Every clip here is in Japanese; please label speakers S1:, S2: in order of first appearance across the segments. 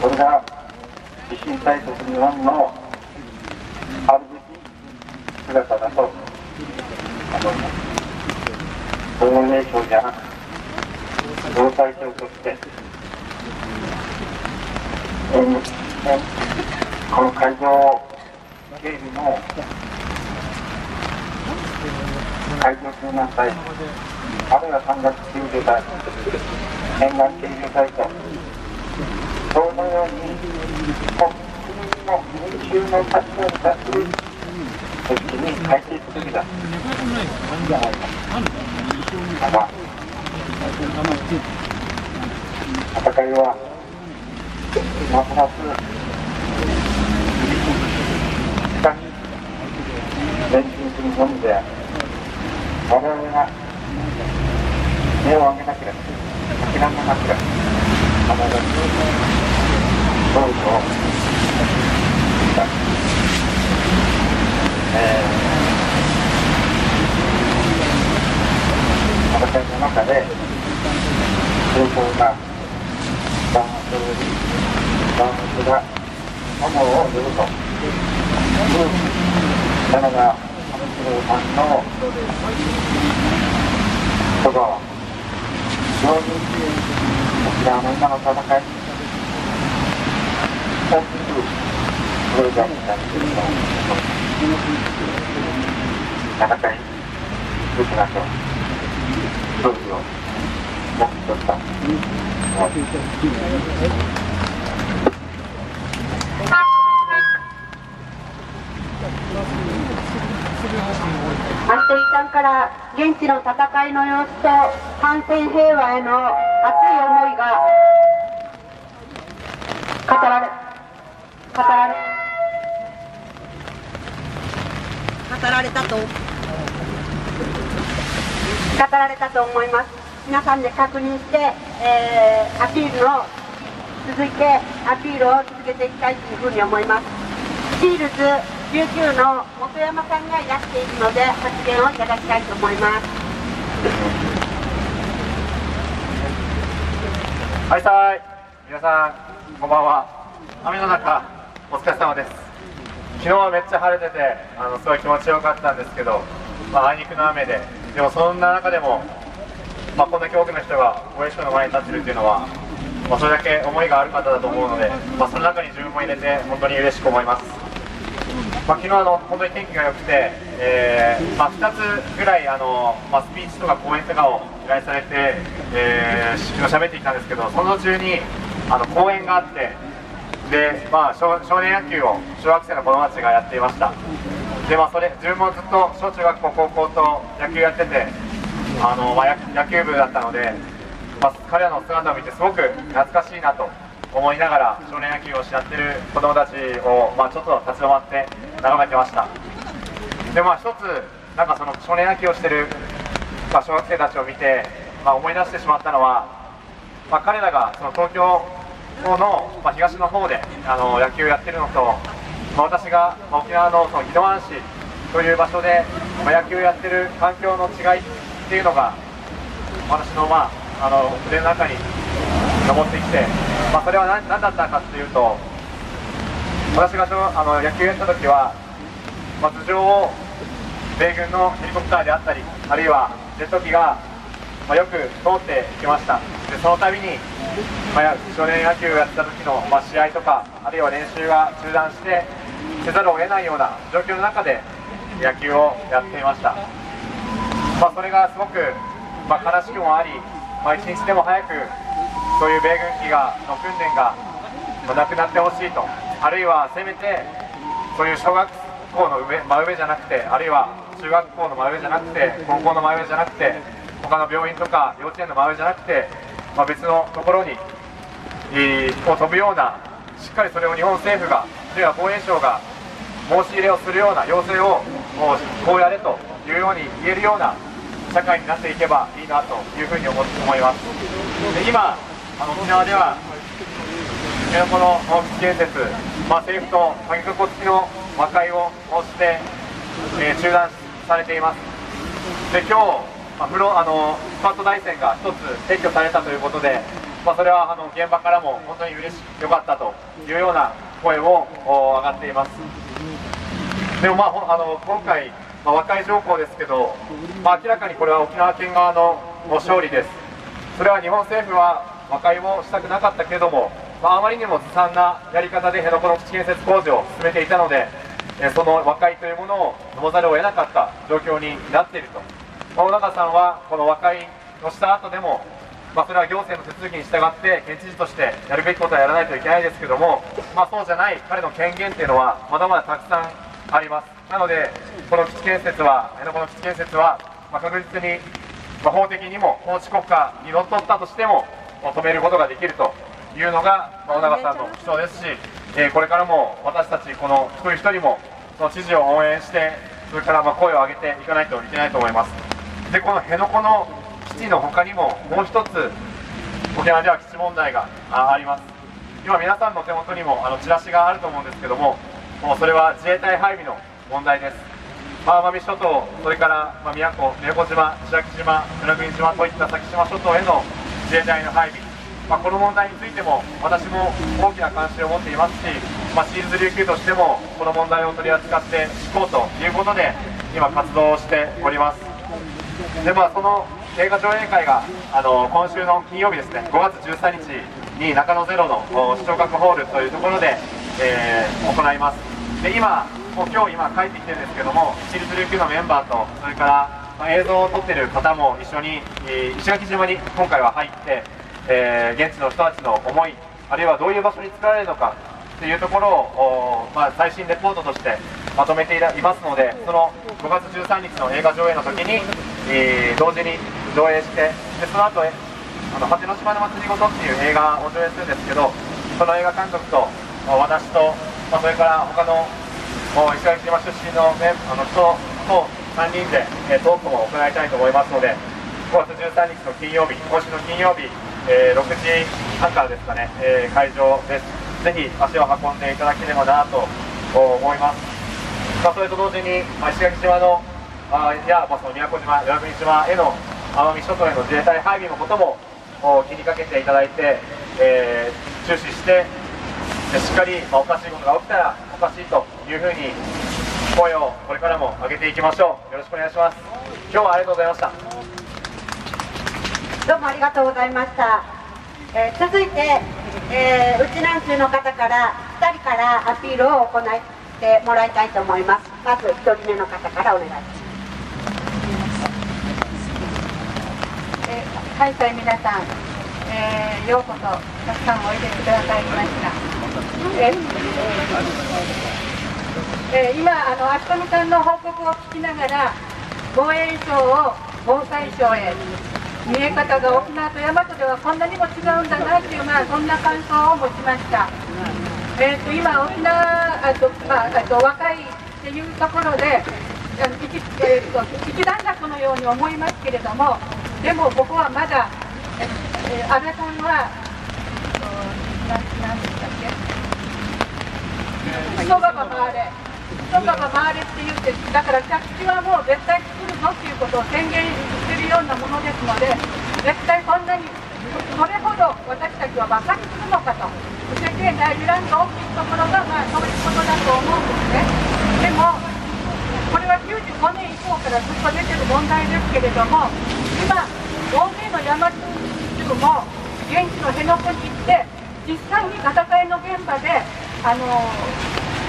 S1: これが地震対策日本のあるべき姿だと思います防衛省や防災庁として、えーこの会場警備の海上救難隊あるいは山岳救助隊沿岸救助隊とそのように国民の民衆の活動に対する組織に変えていくべきだただ戦いはますますしかし前進するのみで我々が目を上げなければ諦めなければ必ず勝利をしたえー戦いの中で成功が弾圧より弾圧が友を呼ぶというなのが上白さんの言葉非常に沖縄の今の戦い
S2: から現地の戦いの様子と反戦平和への熱い思いが語られ語られ語られたと。語られたと思います。皆さんで確認して、えーアピールを続いてアピールを続けていきたいというふうに思います。シールズ19の本山さんがいらしているので発言をいただきたいと思います。
S3: はいさい。皆さんこんばんは。雨の中お疲れ様です。昨日はめっちゃ晴れててあのすごい気持ちよかったんですけど、まあ、いにくの雨ででもそんな中でも、まあ、こんだけ多くの人が防衛省の前に立ってるっていうのは、まあ、それだけ思いがある方だと思うので、まあ、その中に自分も入れて本当に嬉しく思います。ま、昨日あの本当に天気が良くて、えーま、2つぐらいあの、ま、スピーチとか講演とかを依頼されて、えー、昨日喋ってきたんですけどその中にあの講演があってで、まあ、少年野球を小学生の子供たちがやっていました。で、まあ、それ自分もずっと小中学校高校と野球やっててあの、まあ、野球部だったので、まあ、彼らの姿を見てすごく懐かしいなと思いながら少年野球をしやってる子供たちを、まあ、ちょっと立ち止まって眺めてました。でまあ一つなんかその少年野球をしてる、まあ、小学生たちを見て、まあ、思い出してしまったのは、まあ、彼らがその東京の、まあ、東の方であの野球をやってるのと、まあ、私がまあ沖縄のその宜野湾市という場所で、まあ、野球をやってる環境の違いっていうのが私の,、まあ、の腕の中に登ってきて、まあ、それは何何だったかっていうと私が小あの野球やった時は、まあ、頭上を米軍のヘリコプターであったりあるいはジェット機が、まあ、よく通ってきました。でその度に、まあ、少年野球をやってた時の、まあ、試合とかあるいは練習が中断してせざるを得ないような状況の中で野球をやっていました、まあ、それがすごく、ま、悲しくもあり、まあ、一日でも早くそういう米軍機がの訓練がなくなってほしいと。あるいはせめてそういう小学校の上真上じゃなくてあるいは中学校の真上じゃなくて高校の真上じゃなくて他の病院とか幼稚園の真上じゃなくて、まあ、別のところに、えーを飛ぶようなしっかりそれを日本政府があるいは防衛省が申し入れをするような要請をもうこうやれというように言えるような社会になっていけばいいなというふうに思思います。で今あの沖縄では辺野古の基地建設、まあ、政府と鍵括弧付きの和解をして、えー中断されています。で今日、まあ、フロあのスパット台船が一つ撤去されたということでまあ、それはあの現場からも本当に嬉しよかったというような声も上がっています。でも、まあ、あの今回、ま、和解条項ですけど、まあ、明らかにこれは沖縄県側の勝利です。それは日本政府は和解をしたくなかったけれども、まあ、あまりにもずさんなやり方で辺野古の基地建設工事を進めていたのでその和解というものを飲まざるを得なかった状況になっていると、まあ、小長さんはこの和解をした後でもまあ、それは行政の手続きに従って県知事としてやるべきことはやらないといけないですけども、まあ、そうじゃない彼の権限っていうのはまだまだたくさんあります。なのでこの基地建設は辺野古の基地建設は、まあ、確実に、ま法的にも法治国家にのっとったとしても止めることができるというのが小長さんの主張ですし、え、これからも私たちこの一人一人もその知事を応援してそれからま声を上げていかないといけないと思います。でこの辺野古の基地の他にももう一つ沖縄では基地問題があります。今皆さんの手元にもあのチラシがあると思うんですけどももうそれは自衛隊配備の問題です、まあ、奄美諸島それから、まあ、宮古宮古島白木島与那国島といった先島諸島への自衛隊の配備。まあ、この問題についても私も大きな関心を持っていますし、まあ、シールズ琉球としてもこの問題を取り扱っていこうということで今活動をしております。でまあその映画上映会があの今週の金曜日ですね。5月13日に中野ゼロの視聴覚ホールというところで、えー、行います。で今もう今日今帰ってきてるんですけども私立琉球のメンバーとそれから、ま、映像を撮ってる方も一緒に、えー、石垣島に今回は入って、えー、現地の人たちの思いあるいはどういう場所に作られるのかというところを、まあ、最新レポートとしてまとめていますのでその5月13日の映画上映の時に、えー、同時に上映してでその後あの八の島の祭りごとっていう映画を上映するんですけどその映画監督と私と、まあ、それから他の石垣島出身の,、ね、あの人と3人で、えー、トークも行いたいと思いますので5月13日の金曜日今週の金曜日、えー、6時半からですかね、えー、会場です。ぜひ足を運んでいただければなと思います、まあ、それと同時に、まあ、石垣島のあや、まあ、その宮古島、与那国島への奄美諸島への自衛隊配備のことも気にかけていただいて、えー、注視してしっかり、まあ、おかしいことが起きたらおかしいというふうに声をこれからも上げていきましょう。よろしくお願いします。今日はありがとうございました。
S2: どうもありがとうございました、えー、続いて、えー、うちなんちゅうの方から2人からアピールを行ってもらいたいと思いますまず1人目の方からお願いします
S4: はい皆さん、えー、ようこそたくさんおいでくださいました。えー、えー、今あの足富さんの報告を聞きながら防衛省を防災省へ見え方が沖縄と大和ではこんなにも違うんだなっていう、まあ、そんな感想を持ちました。えーと、今沖縄あと、まあ、あと若いっていうところで一,、えーと一段落のように思いますけれどもでもここはまだ、ええ安倍さんは、何でしたっけ、そばば回れ、そばば回れって言って、だから着地はもう絶対作るぞっていうことを宣言してるようなものですので、絶対こんなに、それほど私たちは馬鹿にするのかと、世間が揺らんが大きいところが、まあ、そういうことだと思うんですね。でもこれは95年以降からずっと出てる問題ですけれども今大勢の山地区も現地の辺野古に行って実際に戦いの現場であの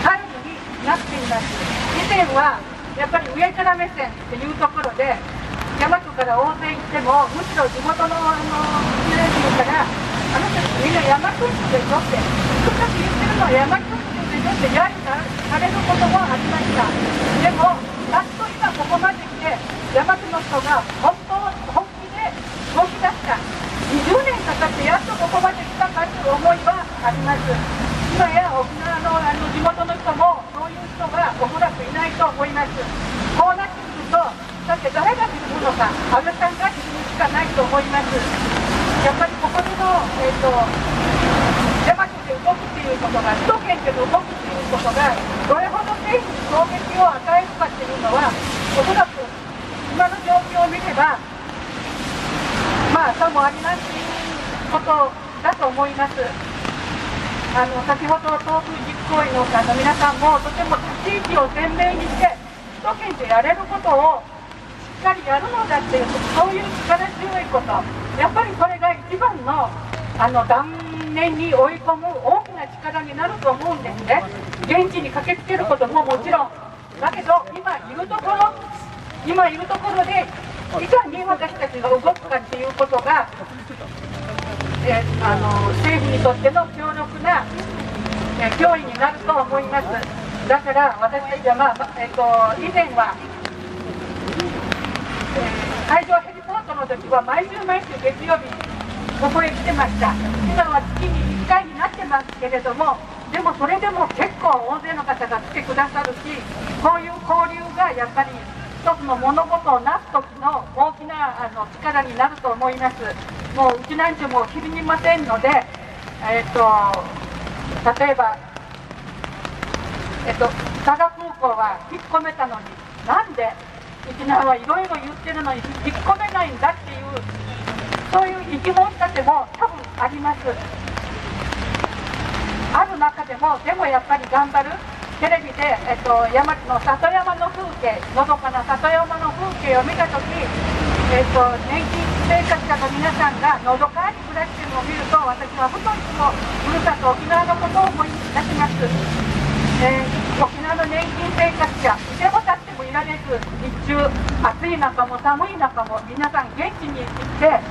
S4: 会議になっています。以前はやっぱり上から目線っていうところで大和から大勢行ってもむしろ地元のあの有人からあの人たみんな山空港でしょって昔言ってるのは山空港でしょって揶揄されることもありました。でもやっと今ここまで来て山手の人が本当本気で動き出した。20年かかってやっとここまで来たかという思いはあります。今や沖縄のあの地元の人もそういう人がおそらくいないと思います。こうなってくるとだって誰が沈むのか安倍さんが沈むしかないと思います。やっぱりここでの、えーと山区で動くっていうことが首都圏で動くっていうことがどれほど政府に衝撃を与えるかっていうのはおそらく今の状況を見ればまあさもありなんていうことだと思います。あの先ほど東風実行委員のあの皆さんもとても地域を鮮明にして首都圏でやれることをしっかりやるのだっていうそういう力強いこと。やっぱりそれが一番のあの断念に追い込む大きな力になると思うんですね。現地に駆けつけることももちろん。だけど今いるところ今いるところでいかに私たちが動くかっていうことが、えあの政府にとっての強力な、え脅威になると思います。だから私たちは、まあえー、と以前は、えー、海上時は毎週毎週月曜日ここへ来てました。今は月に1回になってますけれどもでもそれでも結構大勢の方が来てくださるしこういう交流がやっぱり一つの物事をなす時の大きなあの力になると思います。もううちなんちゅうもひるみませんのでえっ、と例えばえっ、と佐賀空港は引っ込めたのになんで沖縄はいろいろ言ってるのに引っ込めないんだっていうそういう生き物たちも多分あります。ある中でもでもやっぱり頑張る。テレビで、えっと、山の里山の風景のどかな里山の風景を見た時、えっと、年金生活者の皆さんがのどかに暮らしているのを見ると私はふといつもふるさと沖縄のことを思い出します、えー、沖縄の年金生活者いられず日中暑い中も寒い中も皆さん元気に行って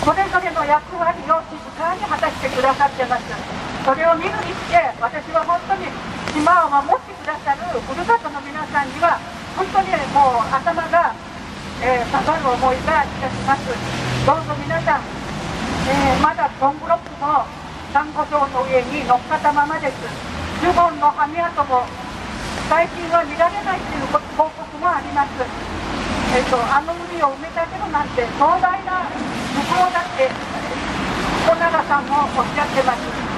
S4: それぞれの役割を静かに果たしてくださってますそれを見るにして私は本当に島を守ってくださるふるさとの皆さんには本当にもう頭が、えー、下がる思いがいたしますどうぞ皆さん、えー、まだトンブロックのサンゴ礁の上に乗っかったままです。ジュボンの歯跡も最近は見られないという報告もありますえ、ー、とあの海を埋め立てるなんて壮大な向こうだって小永さんもおっしゃってます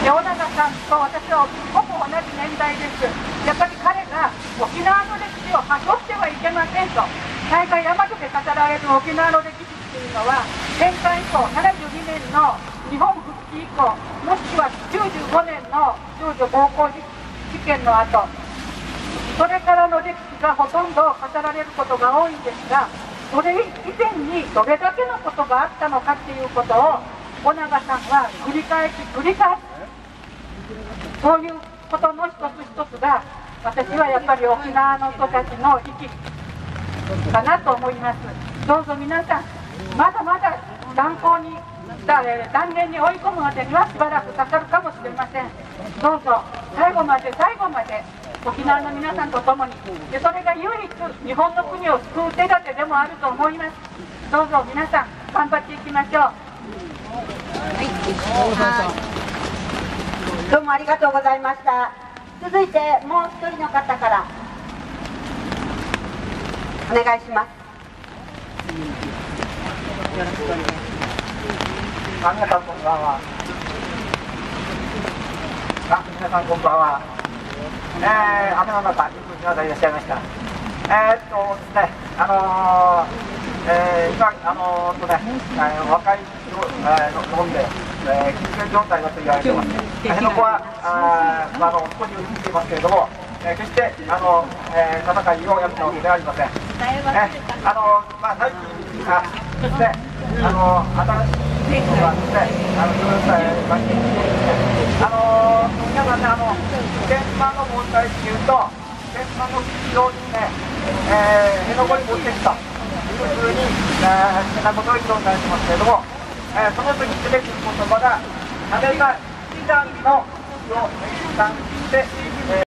S4: 尾長さんと私はほぼ同じ年代です。やっぱり彼が沖縄の歴史を破ってはいけませんと大会大和で語られる沖縄の歴史っていうのは戦艦以降72年の日本復帰以降もしくは95年の少女暴行事件の後それからの歴史がほとんど語られることが多いんですがそれ以前にどれだけのことがあったのかっていうことを尾長さんは繰り返し繰り返しそういうことの一つ一つが私はやっぱり沖縄の人たちの意識かなと思います。どうぞ皆さんまだまだ断行に断念に追い込むまでにはしばらくかかるかもしれません。どうぞ最後まで最後まで沖縄の皆さんと共にでそれが唯一日本の国を救う手立てでもあると思います。どうぞ皆さん頑張っていきましょう。
S2: はい。どうもありがとうございました。続いてもう一人の方から。お願いします。よろしくお願いします皆さんこんばんは。
S5: あ皆さんこんばんはえー、雨の中皆さんいらっしゃいましたえー、っとですねあのー、えー、今あのー、とね、えー、若い人、えー、飲んでえー、緊急状態だと言われてます。辺野古はあ、まあ、あの少し映っていますけれども、えー、決してあの、えー、戦いをやめたわけではありません。えあのまあ、最近あですね、あの新しいのがですね、あのずっとましてあの皆さんね、あの現場の問題っていうと、現場の基地をですね、えー、辺野古に持ってきたというふうに、えー、なことを議論されてますけれども。えー、その時に出てくる言葉が、アメリカ、一段のを算して、えー